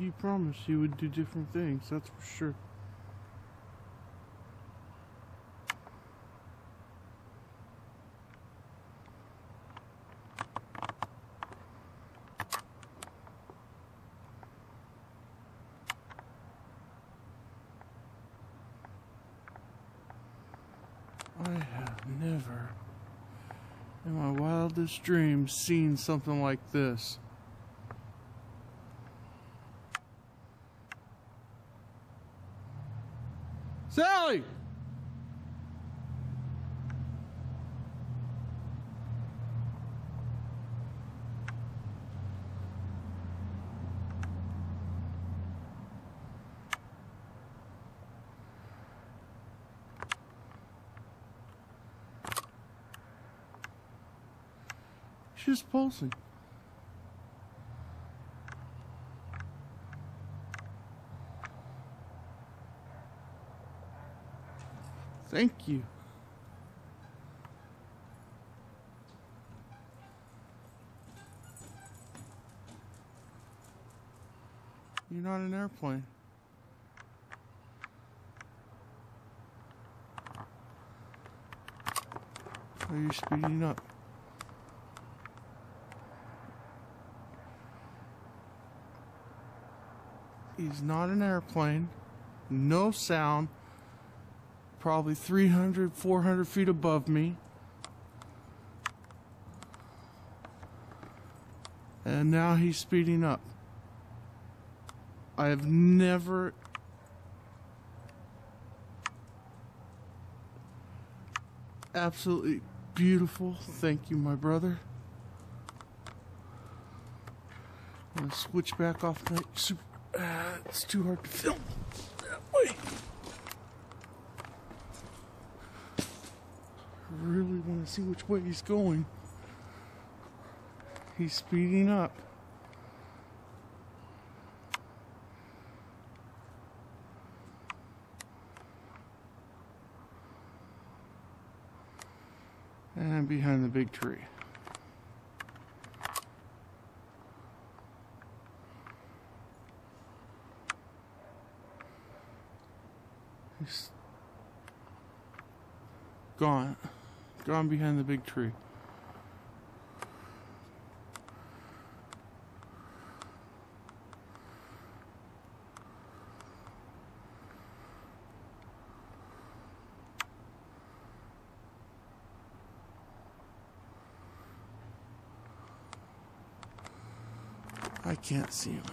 he promised you would do different things, that's for sure. I have never, in my wildest dreams, seen something like this. Sally! She's pulsing. Thank you. You're not an airplane. Are you speeding up? He's not an airplane. No sound. Probably 300, 400 feet above me. And now he's speeding up. I have never absolutely beautiful. Thank you, my brother. I'm gonna switch back off my super. Uh, it's too hard to film that way. I really want to see which way he's going. He's speeding up. And behind the big tree. He's gone. Gone behind the big tree. I can't see him.